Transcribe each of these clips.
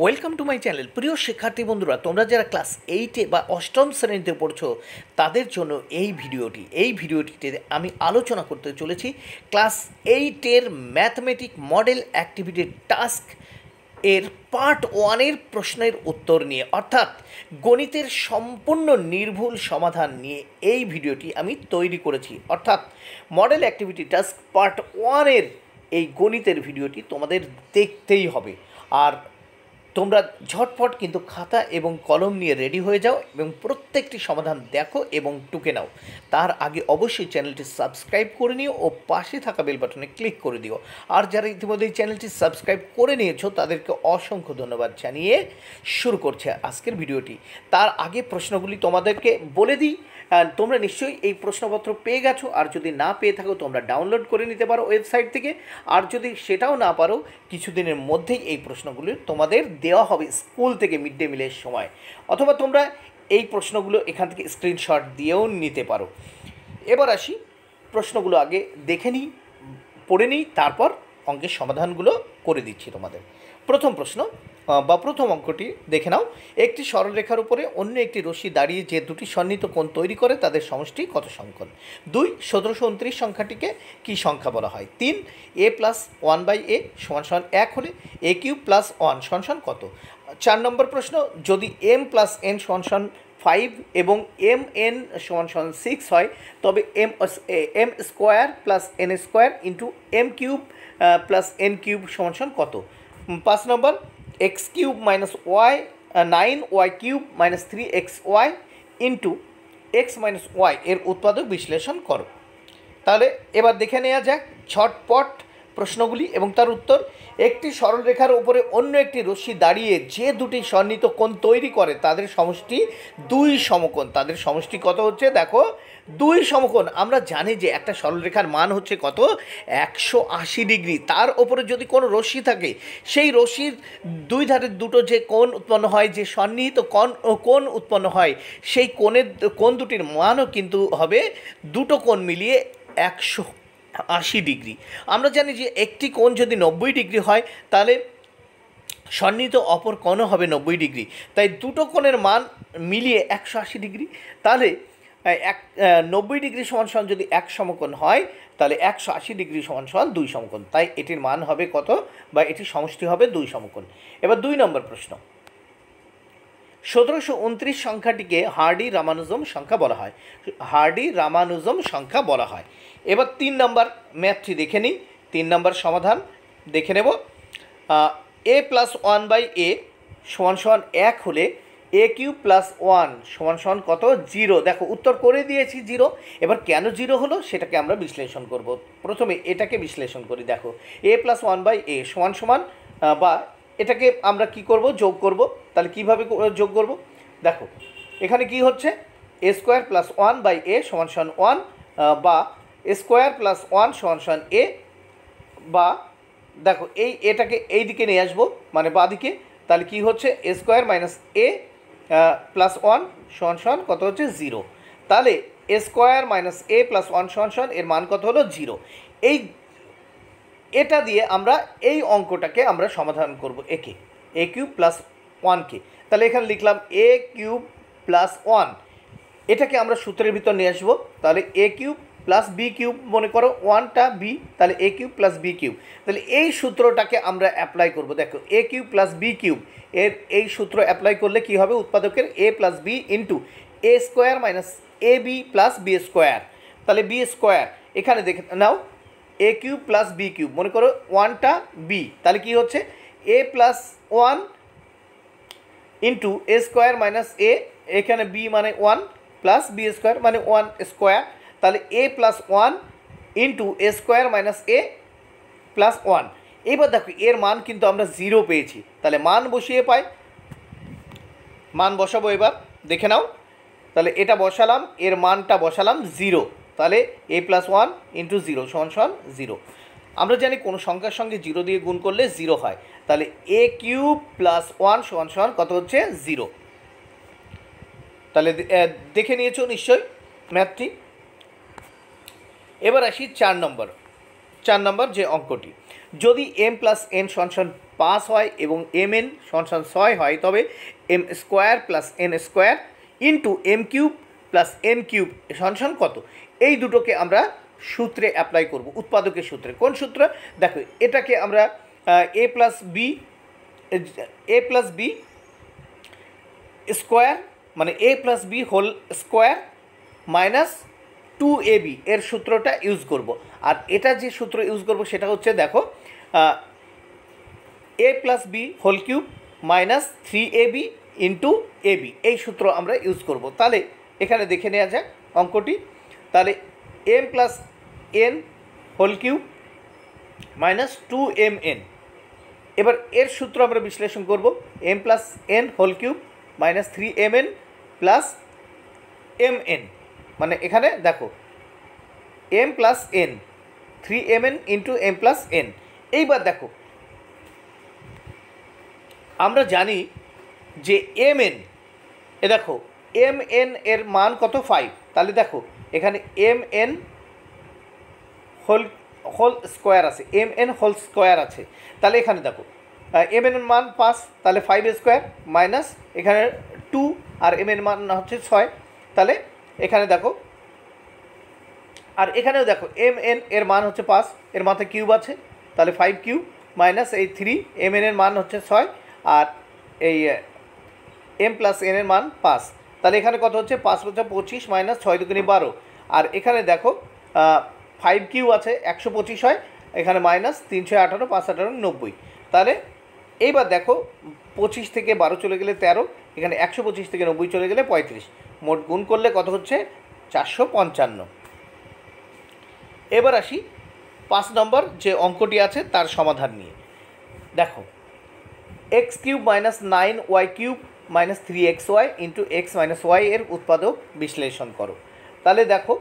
Welcome to my channel প্রিয় শিক্ষার্থী বন্ধুরা, তোমরা যারা ক্লাস এইটে বা অষ্টম শ্রেণীতে পড়ছো, তাদের জন্য এই ভিডিওটি, এই ভিডিওটিতে আমি আলোচনা করতে চলেছি ক্লাস এইটের ম্যাথমেটিক মডেল অ্যাক্টিভিটির টাস্ক এর পার্ট ওয়ানের প্রশ্নের উত্তর নিয়ে। অর্থাৎ, গণিতের সম্পূর্ণ নির্ভুল সমাধান নিয়ে এই ভিডিওটি আমি তৈরি করেছি। অর্থাৎ মডেল অ্যাক্টিভিটি টাস্ক পার্ট ওয়ানের এই গণিতের ভিডিওটি তোমাদের দেখতেই হবে। আর তোমরা ঝটপট কিন্তু খাতা এবং কলম নিয়ে রেডি হয়ে যাও এবং প্রত্যেকটি সমাধান দেখো এবং টুকে নাও। তার আগে অবশ্যই চ্যানেলটি সাবস্ক্রাইব করে নিও ও পাশে থাকা বেল বাটনে ক্লিক করে দিও। আর যারা ইতিমধ্যে এই চ্যানেলটি সাবস্ক্রাইব করে নিয়েছো, তাদেরকে অসংখ্য ধন্যবাদ জানিয়ে শুরু করছে আজকের ভিডিওটি। তার আগে প্রশ্নগুলি তোমাদেরকে বলে দিই। তোমরা নিশ্চয়ই এই প্রশ্নপত্র পেয়ে গেছো। আর যদি না পেয়ে থাকো, তোমরা ডাউনলোড করে নিতে পারো ওয়েবসাইট থেকে। আর যদি সেটাও না পারো, কিছুদিনের মধ্যেই এই প্রশ্নগুলি তোমাদের দেওয়া হবে স্কুল থেকে মিড ডে মিলের সময়। অথবা তোমরা এই প্রশ্নগুলো এখান থেকে স্ক্রিনশট দিয়েও নিতে পারো। এবার আসি প্রশ্নগুলো আগে দেখে নিই, পড়ে নিই, তারপর অঙ্কের সমাধানগুলো করে দিচ্ছি তোমাদের। প্রথম প্রশ্ন বা প্রথম অঙ্কটি দেখে নাও। একটি সরলরেখার উপরে অন্য একটি রশ্মি দাঁড়িয়ে যে দুটি সন্নিহিত কোণ তৈরি করে তাদের সমষ্টি কত সংখ্যক দুই, সতেরোশো উনত্রিশ সংখ্যাটিকে কী সংখ্যা বলা হয়? তিন, a plus one by a সমান সমান এক হলে এ কিউ প্লাস ওয়ান সমান সমান কত? চার নম্বর প্রশ্ন, যদি এম প্লাস এন সমান সমান ফাইভ এবং এম এন সমান সমান সিক্স হয়, তবে m m square plus n square into m cube plus n cube সমান সমান কত? পাঁচ নম্বর x cube minus y nine y cube minus three x y into x minus y এর উৎপাদক বিশ্লেষণ করো। তাহলে এবার দেখে নেওয়া যাক ঝটপট প্রশ্নগুলি এবং তার উত্তর। একটি সরলরেখার উপরে অন্য একটি রশ্মি দাঁড়িয়ে যে দুটি সন্নিহিত কোণ তৈরি করে, তাদের সমষ্টি দুই সমকোণ। তাদের সমষ্টি কত হচ্ছে? দেখো দুই সমকোণ। আমরা জানি যে একটা সরলরেখার মান হচ্ছে কত? একশো আশি ডিগ্রি। তার ওপরে যদি কোনো রশ্মি থাকে, সেই রশ্মির দুই ধারের দুটো যে কোণ উৎপন্ন হয়, যে সন্নিহিত কোণ কোণ উৎপন্ন হয়, সেই কোণের কোণ দুটির মানও কিন্তু হবে দুটো কোণ মিলিয়ে একশো আশি ডিগ্রি। আমরা জানি যে একটি কোণ যদি নব্বই ডিগ্রি হয়, তাহলে সন্নিহিত অপর কোণও হবে নব্বই ডিগ্রি। তাই দুটো কোণের মান মিলিয়ে একশো আশি ডিগ্রি। তাহলে এক নব্বই ডিগ্রি সমান সমান যদি এক সমকোণ হয়, তাহলে একশো আশি ডিগ্রি সমান সমান দুই সমকোণ। তাই এটির মান হবে কত? বা এটির সমষ্টি হবে দুই সমকোণ। এবার দুই নম্বর প্রশ্ন। সতেরোশো উনত্রিশ সংখ্যাটিকে হার্ডি রামানুজম সংখ্যা বলা হয়। হার্ডি রামানুজম সংখ্যা বলা হয়। এবার তিন নম্বর ম্যাথটি দেখে নিই। তিন নম্বর সমাধান দেখে নেব। A plus one by a সমান সমান এক হলে এ কিউ প্লাস ওয়ান সমান সমান কত? জিরো দেখো, উত্তর করে দিয়েছি জিরো এবার কেন জিরো হলো? সেটাকে আমরা বিশ্লেষণ করব। প্রথমে এটাকে বিশ্লেষণ করি, দেখো। A plus one by a সমান সমান বা এটাকে আমরা কি করব? যোগ করব। তাহলে কীভাবে যোগ করব? দেখো, এখানে কি হচ্ছে? A square plus one by a সমান সমান ওয়ান বা স্কোয়ার প্লাস ওয়ান সমান সমান এ বা দেখো, এই, এটাকে এই দিকে নিয়ে আসব মানে বাঁ দিকে তাহলে কি হচ্ছে? A square minus a plus one সমান সমান কত হচ্ছে জিরো তাহলে a square minus a plus one সমান সমান এর মান কত হলো জিরো এই, এটা দিয়ে আমরা এই অঙ্কটাকে আমরা সমাধান করব একে এ কিউব প্লাস ওয়ানকে তাহলে এখানে লিখলাম এ কিউব প্লাস ওয়ান এটাকে আমরা সূত্রের ভিতর নিয়ে আসব। তাহলে a cube plus b cube মনে করো ওয়ানটা বি তাহলে a cube plus b cube তাহলে এই সূত্রটাকে আমরা অ্যাপ্লাই করব। দেখো a cube plus b cube এর এই সূত্র অ্যাপ্লাই করলে কি হবে? উৎপাদকের a plus b into a square minus a b plus b square তাহলে বি স্কোয়ার এখানে দেখে নাও a cube plus b cube মনে করো ওয়ানটা বি তাহলে কি হচ্ছে? A plus one into a square minus a এখানে বি মানে ওয়ান প্লাস বি স্কোয়ার মানে ওয়ান স্কোয়ার তাহলে a plus one into a square minus a plus one এবার দেখো, এর মান কিন্তু আমরা জিরো পেয়েছি। তাহলে মান বসিয়ে পাই। মান বসাবো এবার, দেখে নাও। তাহলে এটা বসালাম, এর মানটা বসালাম জিরো তাহলে a plus one into zero সমান সমান জিরো আমরা জানি কোনো সংখ্যার সঙ্গে জিরো দিয়ে গুণ করলে জিরো হয়। তাহলে এ কিউব প্লাস ওয়ান সমান সমান কত হচ্ছে? জিরো তাহলে দেখে নিয়েছো নিশ্চয়ই ম্যাথটি। এবার আসি চার নম্বর। চার নম্বর যে অঙ্কটি। যদি এম প্লাস এন সমান পাস হয় এবং এম এন সমান ছয় হয়, তবে m square plus n square into m cube plus n cube সমান কত? এই দুটোকে আমরা সূত্রে অ্যাপ্লাই করব, উৎপাদকের সূত্রে। কোন সূত্র? দেখো, এটাকে আমরা a plus b a plus b square মানে a plus b whole square minus two a b এর সূত্রটা ইউজ করব। আর এটা যে সূত্র ইউজ করব সেটা হচ্ছে দেখো a plus b whole cube minus three a b into a b এই সূত্র আমরা ইউজ করব। তাহলে এখানে দেখে নেওয়া যাক অঙ্কটি। তাহলে m plus n whole cube minus two m n এবার এর সূত্র আমরা বিশ্লেষণ করব। M plus n whole cube minus three m n plus m n মানে এখানে দেখো m plus n three m n into m plus n এইবার দেখো, আমরা জানি যে এম এন এ দেখো এম এন এর মান কত? ফাইভ তাহলে দেখো, এখানে m n whole whole square আছে এম এন হোল স্কোয়ার আছে। তাহলে এখানে দেখো এম এন মান পাঁচ, তাহলে ফাইভ স্কোয়ার মাইনাস এখানে টু আর এম এন মান হচ্ছে ছয়। তাহলে এখানে দেখো। আর এখানেও দেখো এম এন এর মান হচ্ছে পাঁচ, এর মাথায় কিউব আছে, তাহলে ফাইভ কিউব মাইনাস এই থ্রি এম এর মান হচ্ছে ছয়, আর এই এম প্লাস এন এর মান পাঁচ। তাহলে এখানে কত হচ্ছে? পাঁচ হচ্ছে পঁচিশ মাইনাস ছয় দুগুনি বারো। আর এখানে দেখো ফাইভ কিউ আছে, একশো পঁচিশ হয়, এখানে মাইনাস তিনশো আঠারো পাঁচ আঠারো, নব্বই। তাহলে এইবার দেখো, পঁচিশ থেকে বারো চলে গেলে তেরো, এখানে একশো পঁচিশ থেকে নব্বই চলে গেলে পঁয়ত্রিশ। মোট গুণ করলে কত হচ্ছে? চারশো পঞ্চান্ন। এবার আসি পাঁচ নম্বর যে অঙ্কটি আছে তার সমাধান নিয়ে। দেখো x cube minus nine y cube minus three x y into x minus y এর উৎপাদক বিশ্লেষণ করো। তাহলে দেখো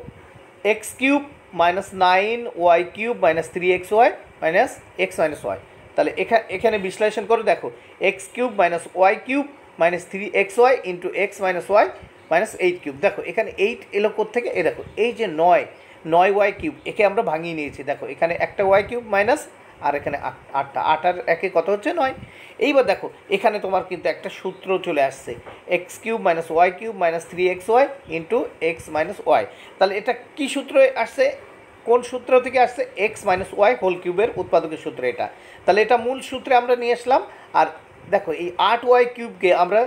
x cube minus nine y cube minus three x y minus x minus y. তাহলে এখানে বিশ্লেষণ করে দেখো x cube minus y cube minus three x y into x minus y minus eight cube দেখো, এখানে এইট এলো থেকে এ দেখো, এই যে নয় নয় ওয়াই কিউব একে আমরা ভাঙিয়ে নিয়েছি। দেখো, এখানে একটা ওয়াই কিউব মাইনাস আর এখানে আটটা। আটার একে কত হচ্ছে? নয়। এইবার দেখো, এখানে তোমার কিন্তু একটা সূত্র চলে আসছে। X cube minus y cube minus three x y into x minus y তাহলে এটা কী সূত্রে আসছে? কোন সূত্র থেকে আসছে? এক্স মাইনাস ওয়াই হোল কিউবের উৎপাদকের সূত্র এটা। তাহলে এটা মূল সূত্রে আমরা নিয়ে আসলাম। আর দেখো, এই আট ওয়াই কিউবকে আমরা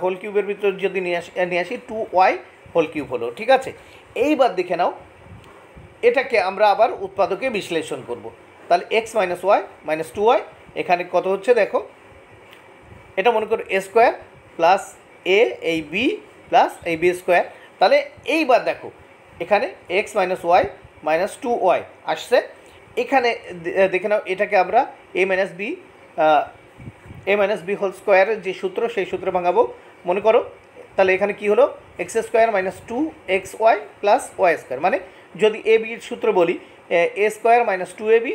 হোল কিউবের ভিতরে যদি নিয়ে আসি নিয়ে আসি টু ওয়াই হোল কিউব হলো, ঠিক আছে? এইবার দেখে নাও, এটাকে আমরা আবার উৎপাদকে বিশ্লেষণ করব। তাহলে x minus y minus two y এখানে কত হচ্ছে দেখো? এটা মনে করো এ স্কোয়ার প্লাস এ এই বি প্লাস এই বি স্কোয়ার তাহলে এইবার দেখো, এখানে x minus y minus two y আসছে। এখানে দেখে নাও, এটাকে আমরা a minus b a minus b whole স্কোয়ারের যে সূত্র, সেই সূত্র ভাঙাবো। মনে করো, তাহলে এখানে কি হলো? X square minus two x y plus y square মানে যদি এ বির সূত্র বলি, a square minus two a b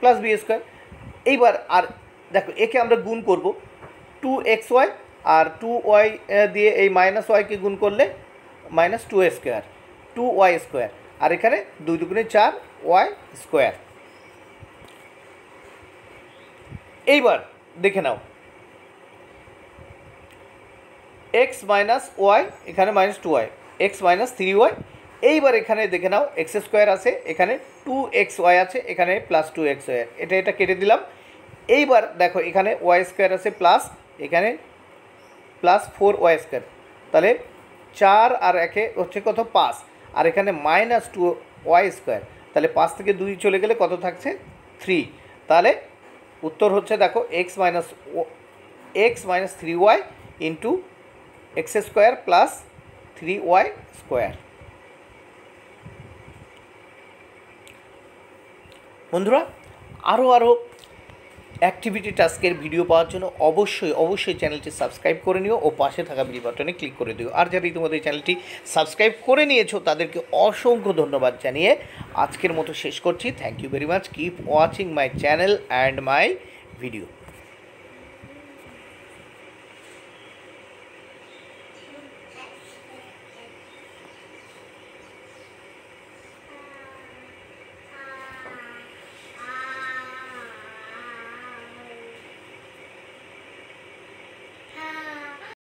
plus b square এইবার আর দেখো একে আমরা গুণ করব। টু এক্স ওয়াই আর টু ওয়াই দিয়ে এই মাইনাস ওয়াইকে গুণ করলে minus two a square two y square আর এখানে দুই দুগুণে চার ওয়াই স্কোয়ার এইবার দেখে নাও। এক্স মাইনাস ওয়াই এখানে minus two y x minus three y এইবার এখানে দেখে নাও এক্স স্কোয়ার আছে, এখানে টু এক্স ওয়াই আছে, এখানে প্লাস টু এক্স ওয়াই এটা এটা কেটে দিলাম। এইবার দেখো, এখানে ওয়াই স্কোয়ার আছে প্লাস এখানে প্লাস ফোর ওয়াই স্কোয়ার তাহলে চার আর একে হচ্ছে কত? পাঁচ, আর এখানে মাইনাস টু ওয়াই স্কোয়ার তাহলে পাঁচ থেকে দুই চলে গেলে কত থাকছে? থ্রি তাহলে উত্তর হচ্ছে দেখো x minus x minus three y into x square plus three y square বন্ধুরা আরও আরও অ্যাক্টিভিটি টাস্কের ভিডিও পাওয়ার জন্য অবশ্যই অবশ্যই চ্যানেলটি সাবস্ক্রাইব করে নিও ও পাশে থাকা বিলি বাটনে ক্লিক করে দিও। আর যারা ইতিমধ্যে চ্যানেলটি সাবস্ক্রাইব করে নিয়েছো, তাদেরকে অসংখ্য ধন্যবাদ জানিয়ে আজকের মতো শেষ করছি। Thank you very much keep watching my channel and my video